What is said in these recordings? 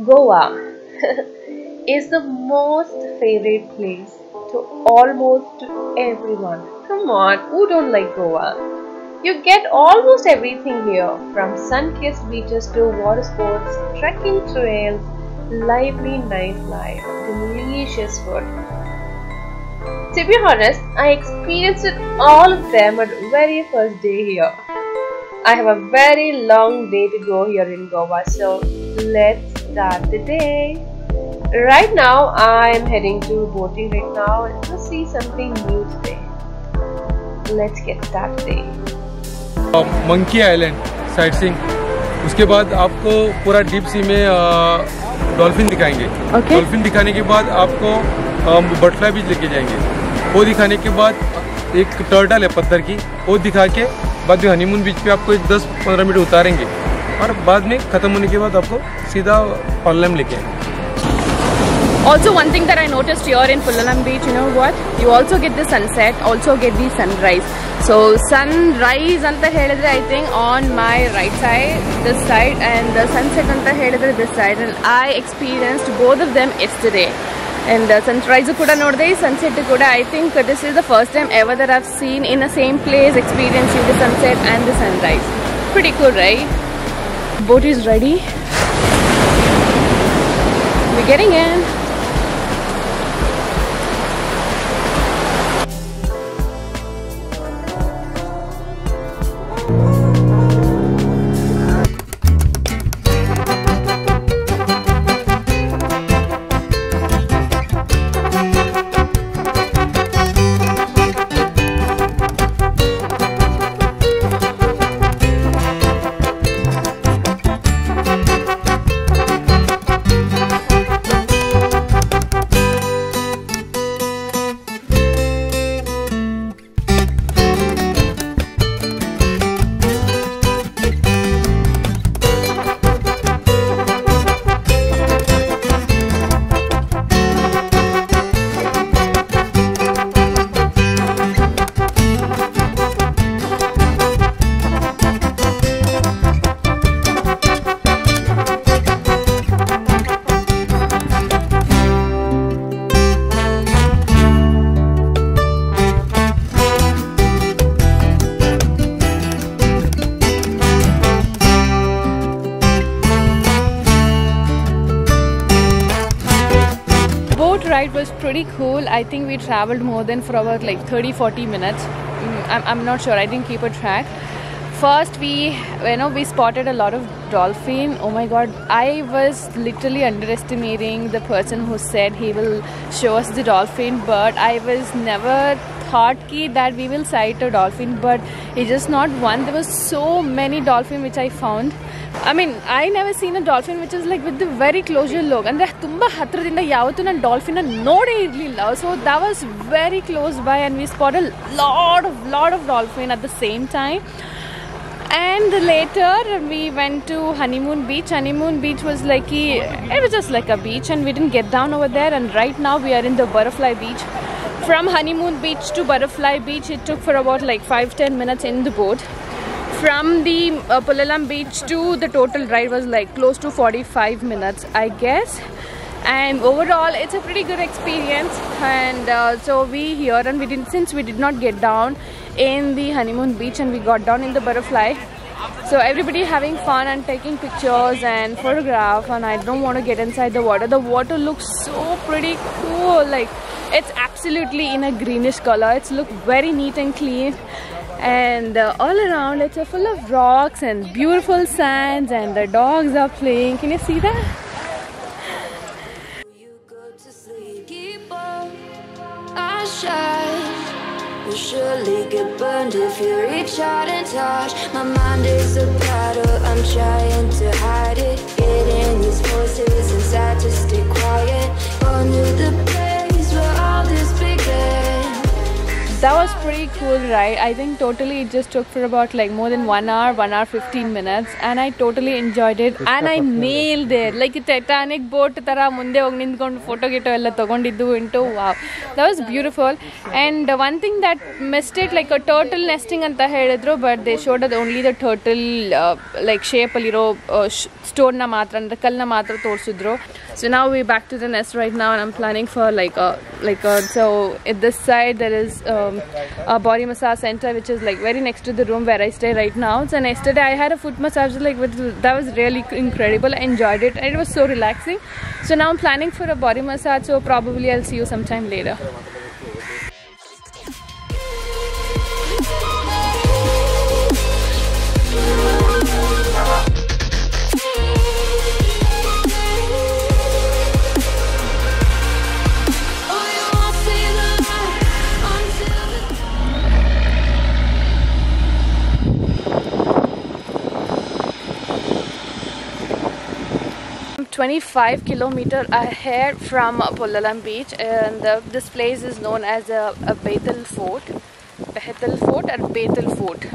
Goa is the most favorite place to almost everyone. Come on, who don't like Goa? You get almost everything here from sun-kissed beaches to water sports, trekking trails, lively nightlife, delicious food. To be honest, I experienced all of them at the very first day here. I have a very long day to go here in Goa, so let's start the day. Right now, I am heading to boating right now and to see something new today. Let's get started. Monkey island sightseeing उसके बाद आपको पूरा deep sea में dolphin दिखाएँगे Okay. Dolphin दिखाने के बाद आपको बटरफ्लाई बीच लेके जाएँगे वो दिखाने के बाद एक टर्टल है पत्थर की वो दिखा के बाद में हनीमून बीच पे आपको एक 10-15 मिनट उतारेंगे और बाद में ख़त्म होने के बाद आपको सीधा पल्लम लेके Also, one thing that I noticed here in Palolem Beach, you know what? You also get the sunset, also get the sunrise. So, sunrise on anta helidre I think on my right side, this side, and the sunset on anta helidre this side. And I experienced both of them yesterday. And the sunrise and nodde, sunset kuda. I think this is the first time ever that I've seen in the same place experiencing the sunset and the sunrise. Pretty cool, right? Boat is ready. We're getting in. Boat ride was pretty cool. I think we traveled more than for about like 30 40 minutes. Mm, I'm, I'm not sure. I didn't keep a track. First we you know we spotted a lot of dolphin. Oh my god. I was literally underestimating the person who said he will show us the dolphin but i was never thought ki that we will sight a dolphin but it's just not one there was so many dolphin which i found I mean, I never seen a dolphin which is like with the very closure look. ಅಂದರೆ ತುಂಬ ಹತ್ರದಿಂದ ಯಾವತ್ತೂ ನಾನು dolphin ನೋಡೇ ಇರಲಿಲ್ಲ so that was very close by and we spotted a lot of lot of dolphin at the same time. And later we went to Honeymoon Beach. Honeymoon Beach was like a- it was just like a beach and we didn't get down over there. And right now we are in the Butterfly Beach. From Honeymoon Beach to Butterfly Beach, it took for about like 5-10 minutes in the boat. From the uh, Palolem beach to the total ride was like close to 45 minutes I guess. And overall it's a pretty good experience. And uh, so we here and we didn't since we did not get down in the honeymoon beach and we got down in the butterfly so everybody having fun and taking pictures and photograph and I don't want to get inside the water. The water looks so pretty cool like it's absolutely in a greenish color. It's look very neat and clean. And uh, all around it's uh, full of rocks and beautiful sands and the dogs are playing. Can you see that. You'll surely get burned if you reach out and touch. My mind is a battle, That was pretty cool ride. I think totally it just took for about like more than 1 hour, 1 hour 15 minutes and I totally enjoyed it. And I nailed it. Like Titanic boat tara ಮುಂದೆ ಹೋಗಿ ನಿಂತ್ಕೊಂಡು photo ಗಿಟೋ ಎಲ್ಲ ತಗೊಂಡಿದ್ದು into wow that was beautiful and one thing that mistake like turtle nesting ಅಂತ ಹೇಳಿದ್ರು but they showed ಅದ್ only the turtle like ಶೇಪಲ್ಲಿರೋ ಸ್ಟೋನ್ನ ಮಾತ್ರ ಅಂದರೆ ಕಲ್ಲನ್ನ ಮಾತ್ರ ತೋರಿಸಿದ್ರು ಸೊ ನಾವು we back to the nest right ನಾವು ನಮ್ಮ planning for like like so it this side there is um, a body massage center which is like very next to the room where I stay right now. So yesterday I had a foot massage like that was really incredible. I enjoyed it and it was so relaxing. So now I'm planning for a body massage. So probably I'll see you sometime later. 25 kilometer ahead from Palolem beach and uh, this place is known as a, a fort Betul fort or Betul fort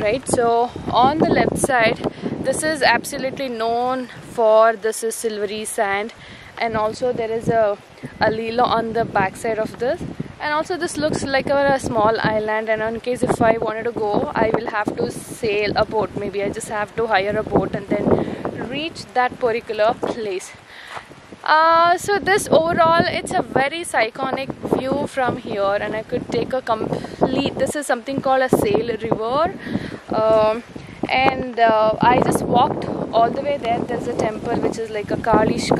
right? So on the left side this is absolutely known for this is silvery sand and also there is a, a on the back side of this. And also this looks like a, a small island and in case if i wanted to go i will have to sail a boat. Maybe i just have to hire a boat and then reach that particular place. Uh, so this overall, it's a very iconic view from here, and I could take a complete. This is something called a Sal river, um, and uh, I just walked all the way there. There's a temple which is like a Kalish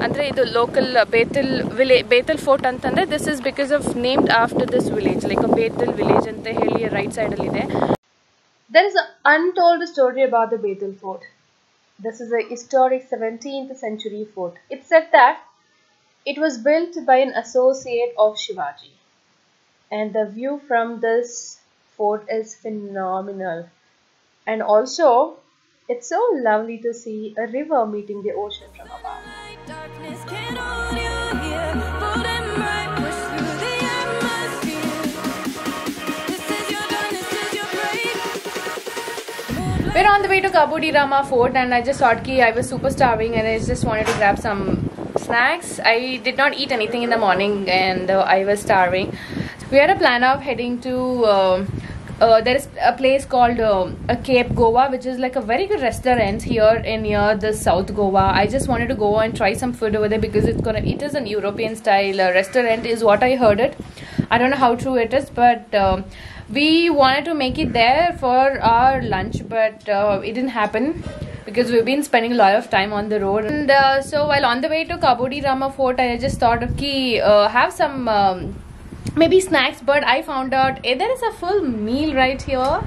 and there is the local uh, Betul village, Betul Fort and there. This is because of named after this village, like a Betul village, and the hill right side there. There is an untold story about the Betul Fort. This is a historic 17th century fort. It's said that it was built by an associate of Shivaji. And the view from this fort is phenomenal. And also, it's so lovely to see a river meeting the ocean from above. We're on the way to Cabo de Rama Fort, and I just thought ki I was super starving, and I just wanted to grab some snacks. I did not eat anything in the morning, and uh, I was starving. We had a plan of heading to. um uh, there is a place called um a Cape Goa, which is like a very good restaurant here in near the South Goa. I just wanted to go and try some food over there because it's gonna. It is an European style uh, restaurant, is what I heard it. I don't know how true it is, but um, we wanted to make it there for our lunch, but uh, it didn't happen because we've been spending a lot of time on the road. And uh, so while on the way to Cabo de Rama Fort, I just thought ki uh, have some um, maybe snacks, but I found out eh, there is a full meal right here.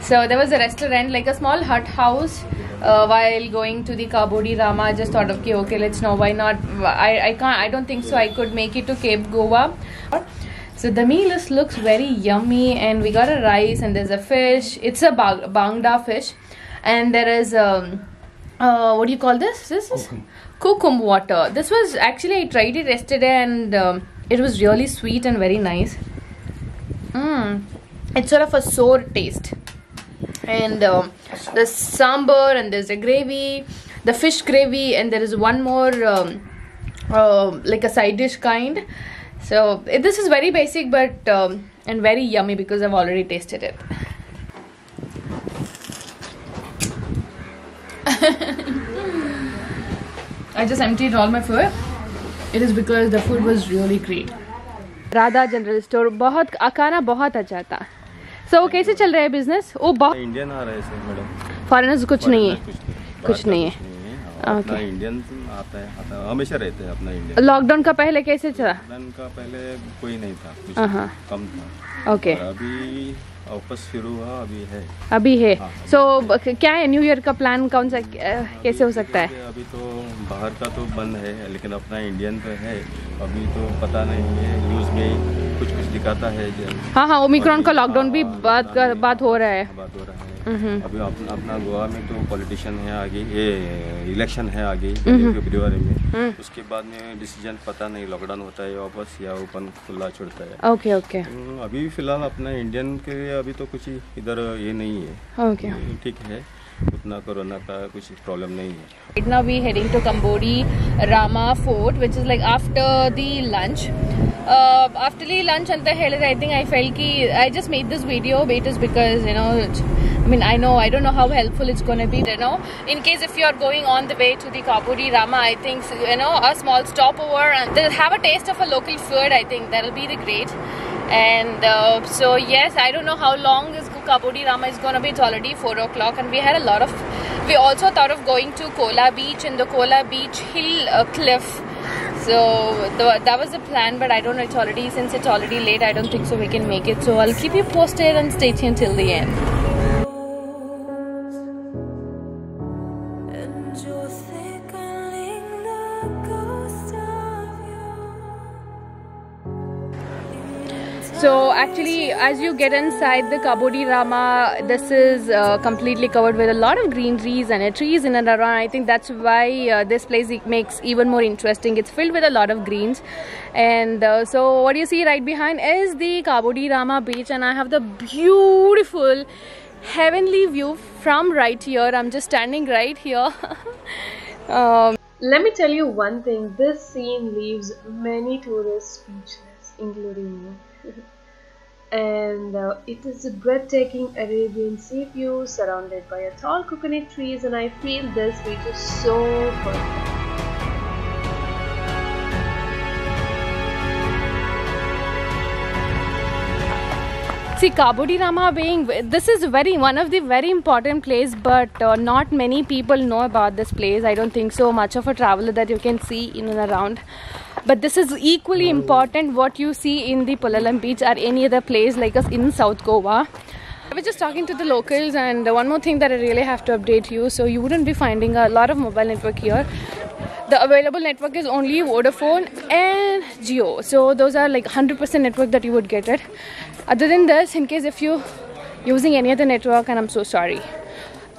So there was a restaurant, like a small hut house. Uh, while going to the Cabo de Rama, I just thought, okay, okay, let's know why not. I, I can't. I don't think so. I could make it to Cape Goa. So the meal is, looks very yummy, and we got a rice, and there's a fish. It's a bang- bangda fish, and there is um, uh, what do you call this? This is kokum water. This was actually I tried it yesterday, and um, it was really sweet and very nice. Mm. It's sort of a sour taste. And um, the sambar, and there's a gravy, the fish gravy, and there is one more um, uh, like a side dish kind. So it- this is very basic, but um, and very yummy because I've already tasted it. I just emptied all my food. It is because the food was really great. Radha general store बहुत खाना बहुत अच्छा था सो so, कैसे चल रहा है business वो बहुत इंडियन आ रहा है सर मैडम फॉरेनर्स कुछ नहीं है कुछ कुछ नहीं है नहीं है हाँ, अपना इंडियन आता है आता है हमेशा रहते हैं अपना इंडियन लॉकडाउन का पहले कैसे चला लॉकडाउन का पहले कोई नहीं था कुछ हाँ। कम था। ओके अभी वापस शुरू हुआ अभी है। अभी है। हाँ। सो क्या है न्यू ईयर का प्लान कौन सा कैसे हो सकता है? अभी तो बाहर का तो बंद है लेकिन अपना इंडियन तो है। अभी तो पता नहीं है न्यूज़ में कुछ कुछ दिखाता है। हाँ हाँ ओमिक्रॉन का लॉकडाउन भी बात बात हो रहा है। बात हो रहा है. अभी अपना अपना गोवा में तो पॉलिटिशियन है आगे ये इलेक्शन है आगे फरवरी में। उसके बाद में डिसीज़न पता नहीं लॉकडाउन होता है वापस या ओपन खुला छोड़ता है। ओके ओके हम्म, अभी भी फ़िलहाल अपना इंडियन के लिए अभी तो कुछ इधर ये नहीं है। ओके ठीक है उतना कोरोना का कुछ प्रॉब्लम नहीं है। इतना now we're heading to Kambodi Rama Fort, which is like after the Uh, after the lunch and the hell, I think I felt ki I just made this video. Wait is because you know, I mean I know I don't know how helpful it's gonna be. You know, in case if you are going on the way to the Cabo de Rama, I think you know a small stopover and they'll have a taste of a local food. I think that'll be the great. And uh, so yes, I don't know how long this Cabo de Rama is gonna be. It's already four o'clock, and we had a lot of. We also thought of going to Cola Beach and the Cola Beach Hill uh, Cliff. So the, that was the plan, but I don't know. It's already since it's already late. I don't think so. We can make it. So I'll keep you posted and stay tuned till the end. So actually, as you get inside the Cabo de Rama, this is uh, completely covered with a lot of greeneries and uh, trees in and around. I think that's why uh, this place makes even more interesting. It's filled with a lot of greens, and uh, so what you see right behind is the Cabo de Rama beach, and I have the beautiful heavenly view from right here. I'm just standing right here. um, Let me tell you one thing this scene leaves many tourists speechless, including me. And uh, it is a breathtaking Arabian sea view surrounded by a tall coconut trees, and I feel this beach is so perfect. See, Cabo de Rama being this is very one of the very important place, but uh, not many people know about this place. I don't think so much of a traveler that you can see in and around. But this is equally important what you see in the Palolem beach or any other place like us in South Goa. I was just talking to the locals, and one more thing that I really have to update you. So you wouldn't be finding a lot of mobile network here. The available network is only Vodafone and Jio. So those are like 100% network that you would get it. Other than this, in case if you using any other network, and I'm so sorry,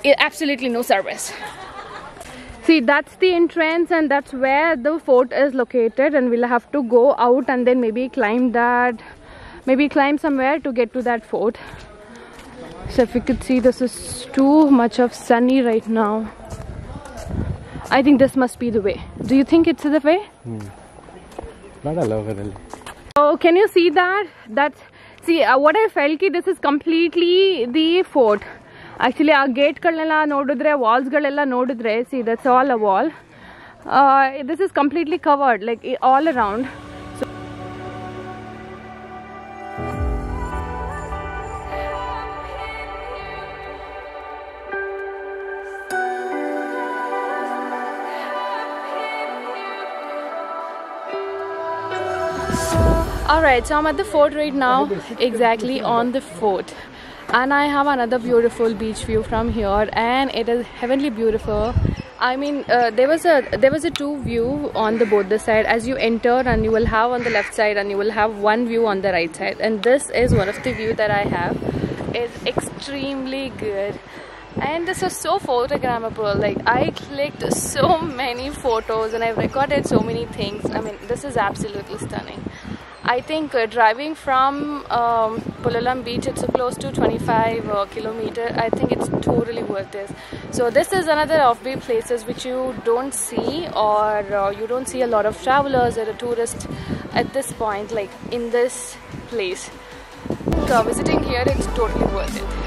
it, absolutely no service. See, that's the entrance, and that's where the fort is located. And we'll have to go out and then maybe climb that, maybe climb somewhere to get to that fort. So, if you could see, this is too much of sunny right now. I think this must be the way. Do you think it's the way? Not allowed, really. Oh, can you see that? That's see uh, what I felt ki this is completely the fort. Actually, ಆ ಗೇಟ್ಗಳನ್ನೆಲ್ಲ ನೋಡಿದ್ರೆ ವಾಲ್ಸ್ಗಳೆಲ್ಲ ನೋಡಿದ್ರೆ see that's all a wall this is completely covered like all around Alright, so I'm at the fort right now, exactly on the fort. And I have another beautiful beach view from here, and it is heavenly beautiful. I mean, uh, there was a there was a two view on the both the side as you enter, and you will have on the left side, and you will have one view on the right side. And this is one of the view that I have. It's extremely good and this is so photogrammable like i clicked so many photos and i've recorded so many things i mean this is absolutely stunning i think uh, driving from um, Palolem beach it's close to 25 uh, kilometer i think it's totally worth it so this is another offbeat places which you don't see or uh, you don't see a lot of travelers or tourists at this point like in this place. Uh, visiting here it's totally worth it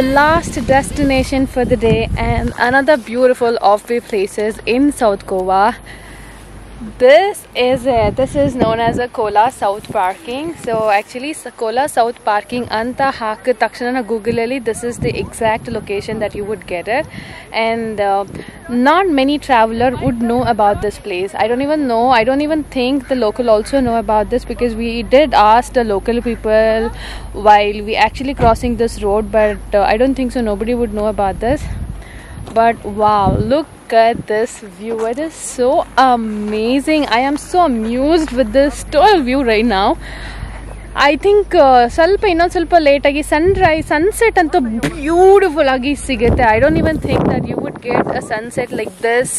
the last destination for the day and another beautiful offbeat places in South Goa this is it. This is known as a Cola South Parking. So actually Cola South Parking anta haak takshana Google this is the exact location that you would get it. And uh, not many traveler would know about this place. I don't even know. I don't even think the local also know about this because we did ask the local people while we actually crossing this road but uh, I don't think so nobody would know about this. But wow, look at this view it is so amazing i am so amused with this total view right now I think ಸ್ವಲ್ಪ ಇನ್ನೊಂದು ಸ್ವಲ್ಪ ಲೇಟಾಗಿ Sunrise sunset ಅಂತೂ beautiful ಆಗಿ ಸಿಗುತ್ತೆ I don't even think that you would get a sunset like this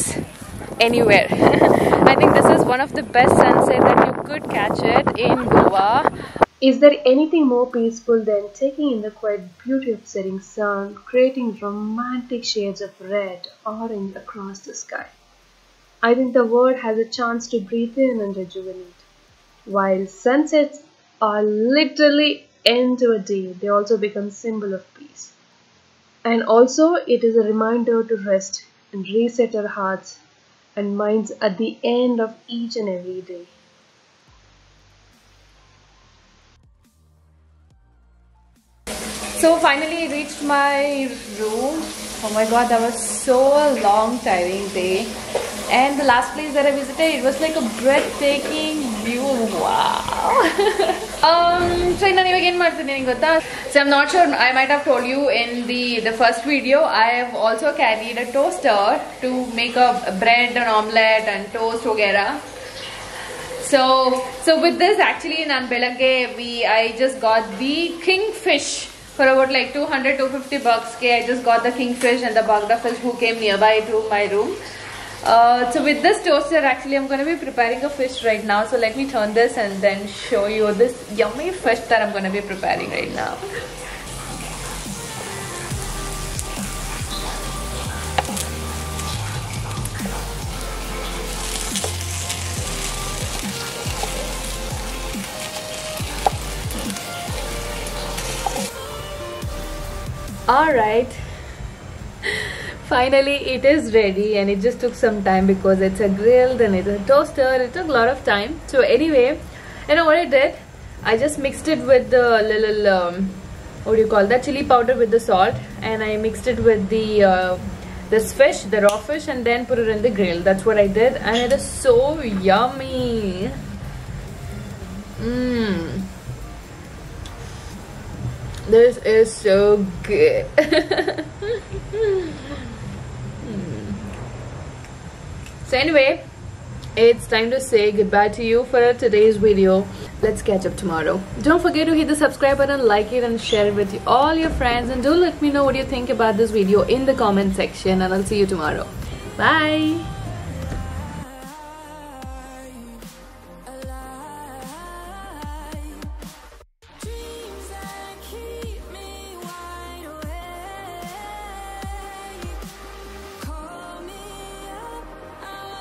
anywhere. I think this is one of the best sunset that you could catch it in Goa. Is there anything more peaceful than taking in the quiet beauty of setting sun, creating romantic shades of red, orange across the sky? I think the world has a chance to breathe in and rejuvenate. While sunsets are literally end to a day, they also become symbol of peace. And also it is a reminder to rest and reset our hearts and minds at the end of each and every day. So finally reached my room. Oh my god, that was so a long tiring day. And the last place that I visited, it was like a breathtaking view. Wow. um, so again, so I'm not sure, I might have told you in the, the first video, I have also carried a toaster to make a bread, an omelette and toast, etc. So, so with this actually in Anbelage, we I just got the kingfish for about like 200 250 bucks. Okay, I just got the kingfish and the bangda fish who came nearby to my room. Uh, so with this toaster actually I'm going to be preparing a fish right now. So let me turn this and then show you this yummy fish that I'm going to be preparing right now. Alright. Finally it is ready and it just took some time because it's a grilled and it's a toaster. It took a lot of time. So anyway, you know what I did? I just mixed it with the little um, what do you call that chili powder with the salt and I mixed it with the uh, this fish, the raw fish and then put it in the grill. That's what I did and it is so yummy. Mmm. This is so good. so anyway, it's time to say goodbye to you for today's video. Let's catch up tomorrow. Don't forget to hit the subscribe button, like it and share it with all your friends and do let me know what you think about this video in the comment section and I'll see you tomorrow. Bye.